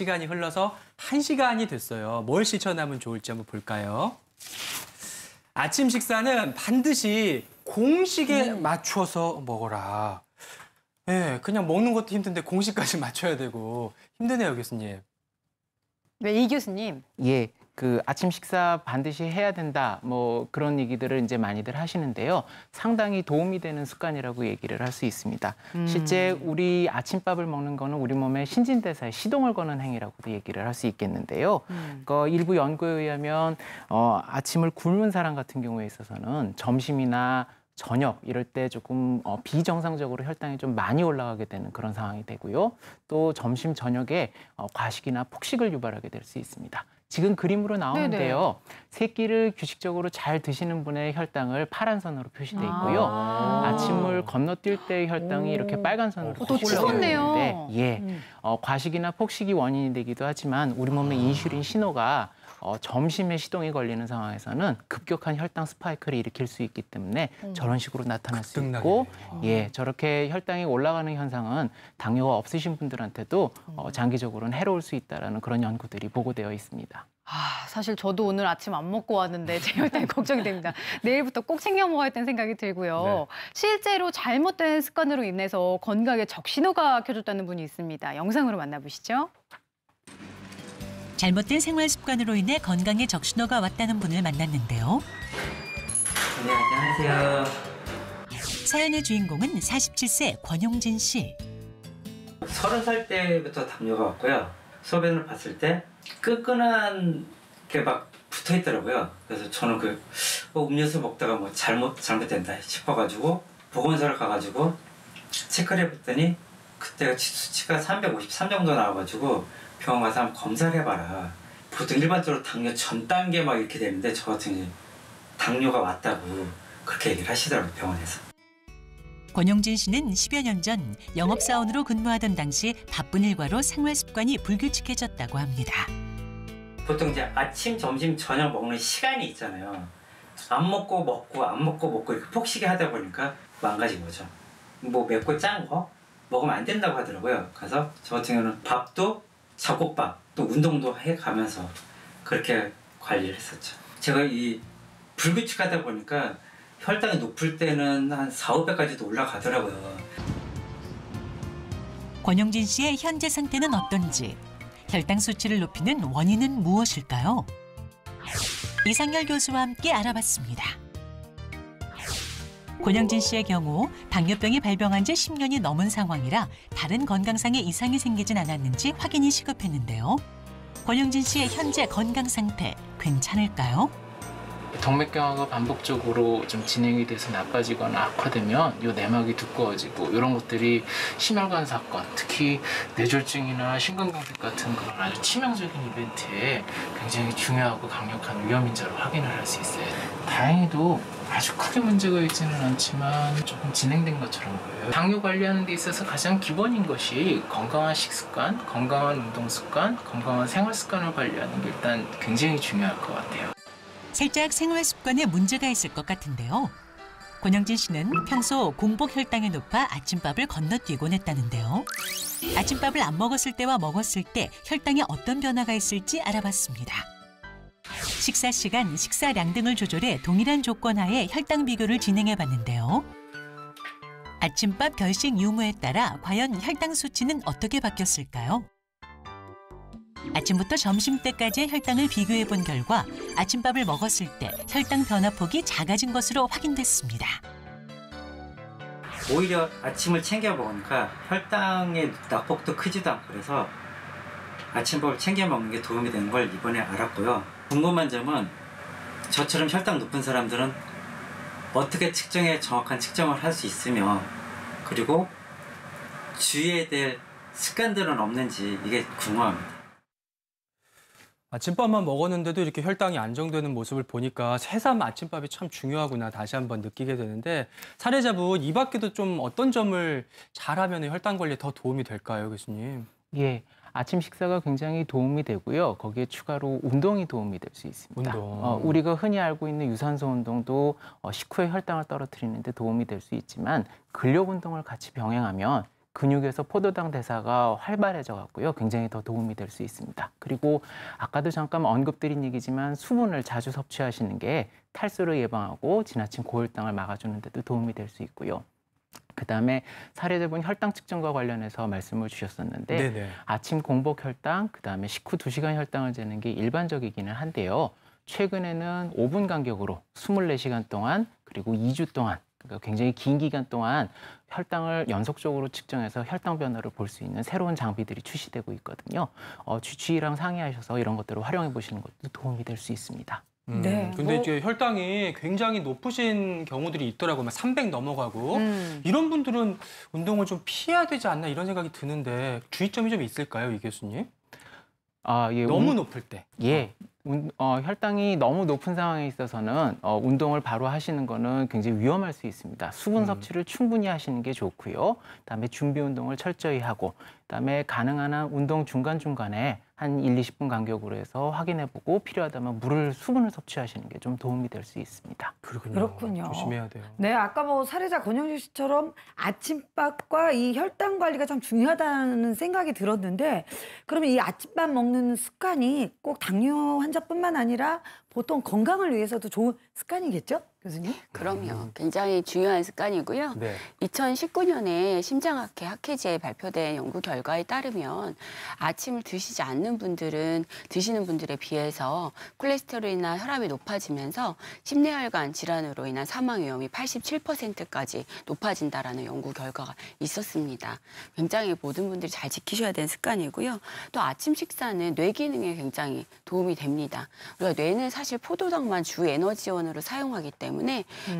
시간이 흘러서 1시간이 됐어요. 뭘 실천하면 좋을지 한번 볼까요? 아침 식사는 반드시 공식에 맞춰서 먹어라. 예, 그냥 먹는 것도 힘든데 공식까지 맞춰야 되고 힘드네요, 교수님. 네, 이 교수님. 예, 그 아침 식사 반드시 해야 된다. 뭐 그런 얘기들을 이제 많이들 하시는데요. 상당히 도움이 되는 습관이라고 얘기를 할 수 있습니다. 실제 우리 아침밥을 먹는 거는 우리 몸의 신진대사에 시동을 거는 행위라고도 얘기를 할 수 있겠는데요. 그 일부 연구에 의하면 어, 아침을 굶은 사람 같은 경우에 있어서는 점심이나 저녁 이럴 때 조금 어, 비정상적으로 혈당이 좀 많이 올라가게 되는 그런 상황이 되고요. 또 점심 저녁에 어, 과식이나 폭식을 유발하게 될 수 있습니다. 지금 그림으로 나오는데요. 세 끼를 규칙적으로 잘 드시는 분의 혈당을 파란 선으로 표시돼 있고요. 아. 아. 침을 건너뛸 때 혈당이 이렇게 빨간 선으로 어, 표시되어. 있는데, 예, 음. 어, 과식이나 폭식이 원인이 되기도 하지만 우리 몸의 인슐린 신호가 어, 점심에 시동이 걸리는 상황에서는 급격한 혈당 스파이크를 일으킬 수 있기 때문에 저런 식으로 나타날 수 있고 급등나게. 예 저렇게 혈당이 올라가는 현상은 당뇨가 없으신 분들한테도 어, 장기적으로는 해로울 수 있다라는 그런 연구들이 보고되어 있습니다. 아, 사실 저도 오늘 아침 안 먹고 왔는데 제 혈당이 걱정이 됩니다. 내일부터 꼭 챙겨 먹어야겠다는 생각이 들고요. 네. 실제로 잘못된 습관으로 인해서 건강에 적신호가 켜졌다는 분이 있습니다. 영상으로 만나보시죠. 잘못된 생활 습관으로 인해 건강에 적신호가 왔다는 분을 만났는데요. 네, 안녕하세요. 사연의 주인공은 47세 권용진 씨. 서른 살 때부터 담요가 왔고요. 소변을 봤을 때 끈끈한 게 막 붙어 있더라고요. 그래서 저는 그 어, 음료수 먹다가 뭐 잘못 잘못된다 싶어가지고 보건소를 가가지고 체크를 해봤더니 그때가 치- 수치가 353 정도 나와가지고 병원 가서 한번 검사를 해봐라. 보통 일반적으로 당뇨 전 단계 막 이렇게 되는데 저 같은 경우 당뇨가 왔다고 그렇게 얘기를 하시더라고요 병원에서. 권용진 씨는 10여 년 전 영업사원으로 근무하던 당시 바쁜 일과로 생활 습관이 불규칙해졌다고 합니다. 보통 이제 아침, 점심, 저녁 먹는 시간이 있잖아요. 안 먹고 먹고 안 먹고 먹고 이렇게 폭식이 하다 보니까 망가진 거죠. 뭐 맵고 짠 거 먹으면 안 된다고 하더라고요. 그래서 저 같은 경우는 밥도 잡곡밥 또 운동도 해 가면서 그렇게 관리를 했었죠. 제가 이 불규칙하다 보니까 혈당이 높을 때는 한 4, 500까지도 올라가더라고요. 권용진 씨의 현재 상태는 어떤지, 혈당 수치를 높이는 원인은 무엇일까요? 이상열 교수와 함께 알아봤습니다. 권영진 씨의 경우 당뇨병이 발병한 지 10년이 넘은 상황이라 다른 건강상의 이상이 생기진 않았는지 확인이 시급했는데요. 권영진 씨의 현재 건강 상태 괜찮을까요? 동맥경화가 반복적으로 좀 진행이 돼서 나빠지거나 악화되면 요 내막이 두꺼워지고 이런 것들이 심혈관 사건, 특히 뇌졸중이나 심근경색 같은 그런 아주 치명적인 이벤트에 굉장히 중요하고 강력한 위험 인자로 확인을 할 수 있어요. 다행히도 아주 크게 문제가 있지는 않지만 조금 진행된 것처럼 보여요. 당뇨 관리하는 데 있어서 가장 기본인 것이 건강한 식습관, 건강한 운동 습관, 건강한 생활 습관을 관리하는 게 일단 굉장히 중요할 것 같아요. 살짝 생활 습관에 문제가 있을 것 같은데요. 권영진 씨는 평소 공복 혈당이 높아 아침밥을 건너뛰곤 했다는데요. 아침밥을 안 먹었을 때와 먹었을 때 혈당에 어떤 변화가 있을지 알아봤습니다. 식사 시간, 식사량 등을 조절해 동일한 조건 하에 혈당 비교를 진행해 봤는데요. 아침밥 결식 유무에 따라 과연 혈당 수치는 어떻게 바뀌었을까요? 아침부터 점심 때까지의 혈당을 비교해 본 결과 아침밥을 먹었을 때 혈당 변화폭이 작아진 것으로 확인됐습니다. 오히려 아침을 챙겨 먹으니까 혈당의 낙폭도 크지도 않고 그래서 아침밥을 챙겨 먹는 게 도움이 되는 걸 이번에 알았고요. 궁금한 점은 저처럼 혈당 높은 사람들은 어떻게 측정해 정확한 측정을 할 수 있으며 그리고 주의해야 될 습관들은 없는지 이게 궁금합니다. 아침밥만 먹었는데도 이렇게 혈당이 안정되는 모습을 보니까 새삼 아침밥이 참 중요하구나 다시 한번 느끼게 되는데 사례자분 이 밖에도 좀 어떤 점을 잘하면 혈당 관리에 더 도움이 될까요, 교수님? 예, 아침 식사가 굉장히 도움이 되고요. 거기에 추가로 운동이 도움이 될 수 있습니다. 운동. 어, 우리가 흔히 알고 있는 유산소 운동도 어, 식후에 혈당을 떨어뜨리는 데 도움이 될 수 있지만 근력 운동을 같이 병행하면 근육에서 포도당 대사가 활발해져 갖고요. 굉장히 더 도움이 될 수 있습니다. 그리고 아까도 잠깐 언급드린 얘기지만 수분을 자주 섭취하시는 게 탈수를 예방하고 지나친 고혈당을 막아주는 데도 도움이 될 수 있고요. 그다음에 사례자분 혈당 측정과 관련해서 말씀을 주셨었는데 네네. 아침 공복 혈당, 그다음에 식후 2시간 혈당을 재는 게 일반적이기는 한데요. 최근에는 5분 간격으로 24시간 동안 그리고 2주 동안 그러니까 굉장히 긴 기간 동안 혈당을 연속적으로 측정해서 혈당 변화를 볼 수 있는 새로운 장비들이 출시되고 있거든요. 어, 주치의랑 상의하셔서 이런 것들을 활용해 보시는 것도 도움이 될 수 있습니다. 음, 네, 근데 뭐- 이제 혈당이 굉장히 높으신 경우들이 있더라고요. 막 300 넘어가고. 음. 이런 분들은 운동을 좀 피해야 되지 않나 이런 생각이 드는데 주의점이 좀 있을까요, 이 교수님? 아, 예, 너무 운- 높을 때. 예. 운- 어, 혈당이 너무 높은 상황에 있어서는 어, 운동을 바로 하시는 거는 굉장히 위험할 수 있습니다. 수분 음. 섭취를 충분히 하시는 게 좋고요. 그다음에 준비 운동을 철저히 하고 그다음에 가능한 한 운동 중간중간에 한 1, 20분 간격으로 해서 확인해 보고 필요하다면 물을 수분을 섭취하시는 게 좀 도움이 될 수 있습니다. 그렇군요. 그렇군요. 조심해야 돼요. 네, 아까 뭐 사례자 권영주 씨처럼 아침밥과 이 혈당 관리가 참 중요하다는 생각이 들었는데 그러면 이 아침밥 먹는 습관이 꼭 당뇨 환자뿐만 아니라 보통 건강을 위해서도 좋은 습관이겠죠, 교수님? 그럼요. 굉장히 중요한 습관이고요. 네. 2019년에 심장학회 학회지에 발표된 연구 결과에 따르면 아침을 드시지 않는 분들은 드시는 분들에 비해서 콜레스테롤이나 혈압이 높아지면서 심내혈관 질환으로 인한 사망 위험이 87%까지 높아진다라는 연구 결과가 있었습니다. 굉장히 모든 분들이 잘 지키셔야 되는 습관이고요. 또 아침 식사는 뇌 기능에 굉장히 도움이 됩니다. 우리가 뇌는 사실 포도당만 주 에너지원으로 사용하기 때문에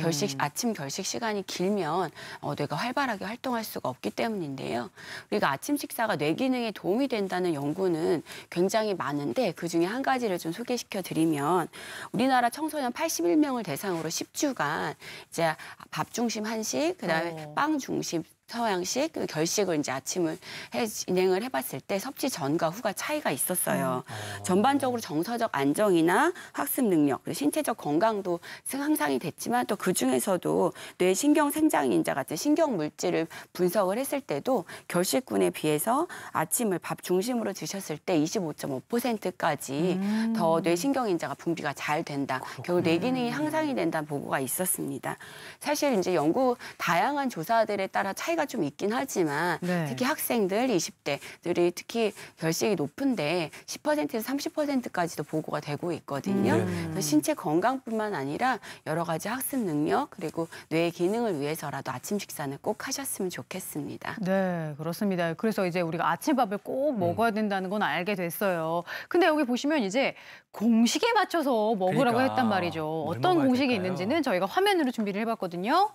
결식 아침 결식 시간이 길면 어, 뇌가 활발하게 활동할 수가 없기 때문인데요. 우리가 아침 식사가 뇌 기능에 도움이 된다는 연구는 굉장히 많은데 그 중에 한 가지를 좀 소개시켜 드리면 우리나라 청소년 81명을 대상으로 10주간 이제 밥 중심 한식, 그다음에 어. 빵 중심 서양식 그 결식을 이제 아침을 해, 진행을 해봤을 때 섭취 전과 후가 차이가 있었어요. 전반적으로 정서적 안정이나 학습 능력, 그리고 신체적 건강도 향상이 됐지만 또 그 중에서도 뇌 신경 생장인자 같은 신경 물질을 분석을 했을 때도 결식군에 비해서 아침을 밥 중심으로 드셨을 때 25.5%까지 음. 더뇌 신경인자가 분비가 잘 된다. 결국 뇌 기능이 향상이 된다는 보고가 있었습니다. 사실 이제 연구 다양한 조사들에 따라 차이 가 좀 있긴 하지만 네. 특히 학생들 20대들이 특히 결식이 높은데 10%에서 30%까지도 보고가 되고 있거든요. 음. 그래서 신체 건강뿐만 아니라 여러 가지 학습 능력 그리고 뇌 기능을 위해서라도 아침 식사는 꼭 하셨으면 좋겠습니다. 네, 그렇습니다. 그래서 이제 우리가 아침밥을 꼭 먹어야 된다는 건 알게 됐어요. 근데 여기 보시면 이제 공식에 맞춰서 먹으라고 그러니까 했단 말이죠. 뭘 어떤 공식이 될까요? 있는지는 저희가 화면으로 준비를 해봤거든요.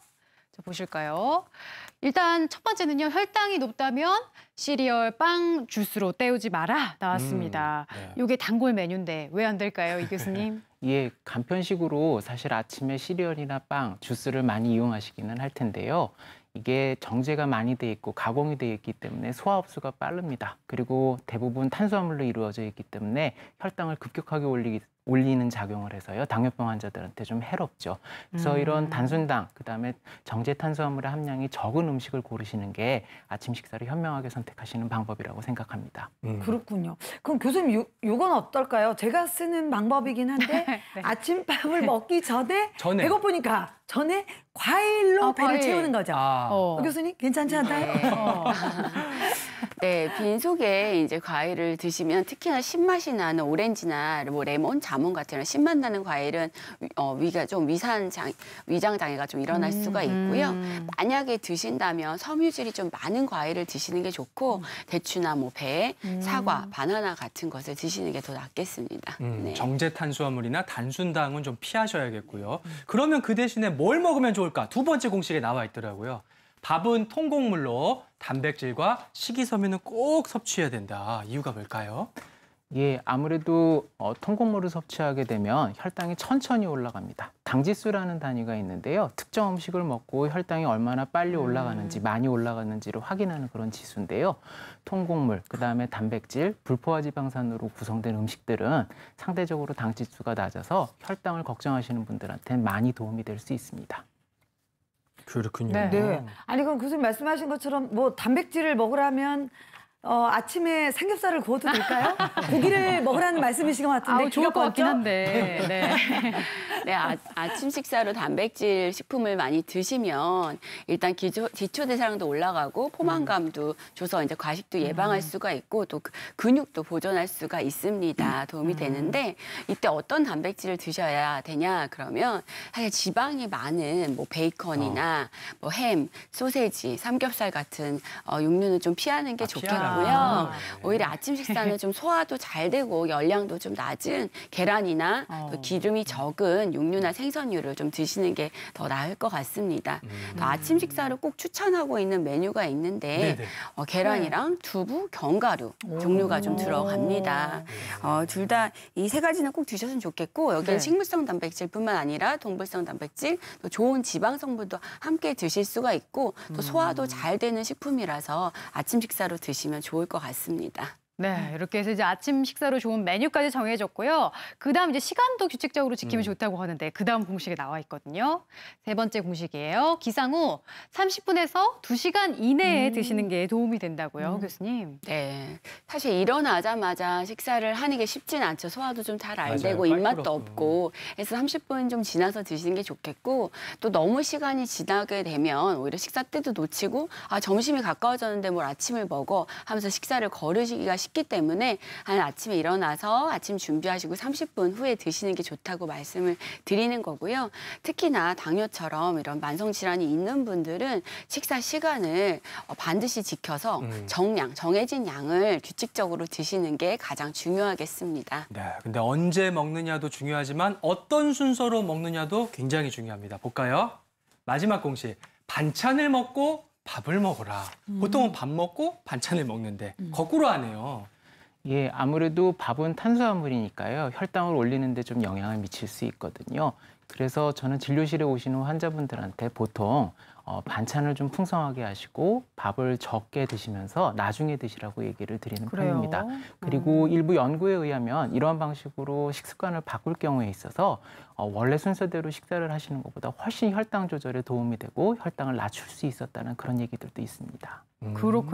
자, 보실까요? 일단 첫 번째는요. 혈당이 높다면 시리얼, 빵, 주스로 때우지 마라 나왔습니다. 음, 네. 이게 단골 메뉴인데 왜 안 될까요, 이 교수님? 예, 간편식으로 사실 아침에 시리얼이나 빵, 주스를 많이 이용하시기는 할 텐데요. 이게 정제가 많이 돼 있고 가공이 돼 있기 때문에 소화 흡수가 빠릅니다. 그리고 대부분 탄수화물로 이루어져 있기 때문에 혈당을 급격하게 올리기, 올리는 작용을 해서요. 당뇨병 환자들한테 좀 해롭죠. 그래서 이런 단순당, 그다음에 정제 탄수화물의 함량이 적은 음식을 고르시는 게 아침 식사를 현명하게 선택하시는 방법이라고 생각합니다. 음. 그렇군요. 그럼 교수님, 요, 요건 어떨까요? 제가 쓰는 방법이긴 한데 네. 아침밥을 먹기 전에 전에. 배고프니까 전에 과일로 아, 배를 과일. 채우는 거죠. 아, 어. 어, 교수님 괜찮지 않나요? 네. 어. 네, 빈속에 이제 과일을 드시면 특히나 신맛이 나는 오렌지나 뭐 레몬, 자몽 같은 신맛 나는 과일은 위- 어, 위가 좀 위산 장, 위장 장애가 좀 일어날 수가 있고요. 음. 만약에 드신다면 섬유질이 좀 많은 과일을 드시는 게 좋고 대추나 뭐 배, 사과, 바나나 같은 것을 드시는 게 더 낫겠습니다. 음, 네. 정제 탄수화물이나 단순 당은 좀 피하셔야겠고요. 그러면 그 대신에 뭘 먹으면 좋을까? 두 번째 공식에 나와 있더라고요. 밥은 통곡물로 단백질과 식이섬유는 꼭 섭취해야 된다. 이유가 뭘까요? 예, 아무래도 어, 통곡물을 섭취하게 되면 혈당이 천천히 올라갑니다. 당지수라는 단위가 있는데요. 특정 음식을 먹고 혈당이 얼마나 빨리 올라가는지 많이 올라가는지를 확인하는 그런 지수인데요. 통곡물, 그다음에 단백질, 불포화 지방산으로 구성된 음식들은 상대적으로 당지수가 낮아서 혈당을 걱정하시는 분들한테 많이 도움이 될 수 있습니다. 그렇군요. 네. 네. 아니 그럼 교수님 말씀하신 것처럼 뭐 단백질을 먹으라면 어, 아침에 삼겹살을 구워도 될까요? 고기를 먹으라는 말씀이신 것 같은데 아우, 좋을 것 같긴? 한데. 네. 네, 아, 아침 식사로 단백질 식품을 많이 드시면 일단 기초, 기초 대사량도 올라가고 포만감도 줘서 이제 과식도 예방할 수가 있고 또 그- 근육도 보존할 수가 있습니다. 도움이 되는데 이때 어떤 단백질을 드셔야 되냐 그러면 사실 지방이 많은 뭐 베이컨이나 뭐 햄, 소세지, 삼겹살 같은 어, 육류는 좀 피하는 게 아, 좋겠 고요. 피하라. 오히려 아침 식사는 좀 소화도 잘 되고 열량도 좀 낮은 계란이나 어. 또 기름이 적은 육류나 생선류를 좀 드시는 게 더 나을 것 같습니다. 또 아침 식사를 꼭 추천하고 있는 메뉴가 있는데 네네. 어, 계란이랑 두부, 견과류 종류가 좀 들어갑니다. 어, 둘 다 이 세 가지는 꼭 드셨으면 좋겠고 여기는 네. 식물성 단백질뿐만 아니라 동물성 단백질, 또 좋은 지방 성분도 함께 드실 수가 있고 또 소화도 잘 되는 식품이라서 아침 식사로 드시면 좋을 것 같습니다. 네, 이렇게 해서 이제 아침 식사로 좋은 메뉴까지 정해졌고요. 그다음 이제 시간도 규칙적으로 지키면 좋다고 하는데 그다음 공식에 나와 있거든요. 세 번째 공식이에요. 기상 후 30분에서 2시간 이내에 드시는 게 도움이 된다고요, 교수님. 네. 사실 일어나자마자 식사를 하는 게 쉽진 않죠. 소화도 좀 잘 안. 되고 입맛도. 없고. 그래서 30분 좀 지나서 드시는 게 좋겠고 또 너무 시간이 지나게 되면 오히려 식사 때도 놓치고 아 점심이 가까워졌는데 뭘 아침을 먹어 하면서 식사를 거르시기가 쉽기 때문에 한 아침에 일어나서 아침 준비하시고 30분 후에 드시는 게 좋다고 말씀을 드리는 거고요. 특히나 당뇨처럼 이런 만성 질환이 있는 분들은 식사 시간을 어, 반드시 지켜서 음. 정량, 정해진 양을 규칙적으로 드시는 게 가장 중요하겠습니다. 네, 근데 언제 먹느냐도 중요하지만 어떤 순서로 먹느냐도 굉장히 중요합니다. 볼까요? 마지막 공식. 반찬을 먹고 밥을 먹어라. 보통은 밥 먹고 반찬을 먹는데 거꾸로 하네요. 예, 아무래도 밥은 탄수화물이니까요. 혈당을 올리는데 좀 영향을 미칠 수 있거든요. 그래서 저는 진료실에 오시는 환자분들한테 보통 어, 반찬을 좀 풍성하게 하시고 밥을 적게 드시면서 나중에 드시라고 얘기를 드리는 편입니다. 그리고 일부 연구에 의하면 이러한 방식으로 식습관을 바꿀 경우에 있어서 어, 원래 순서대로 식사를 하시는 것보다 훨씬 혈당 조절에 도움이 되고 혈당을 낮출 수 있었다는 그런 얘기들도 있습니다. 음. 그렇군요.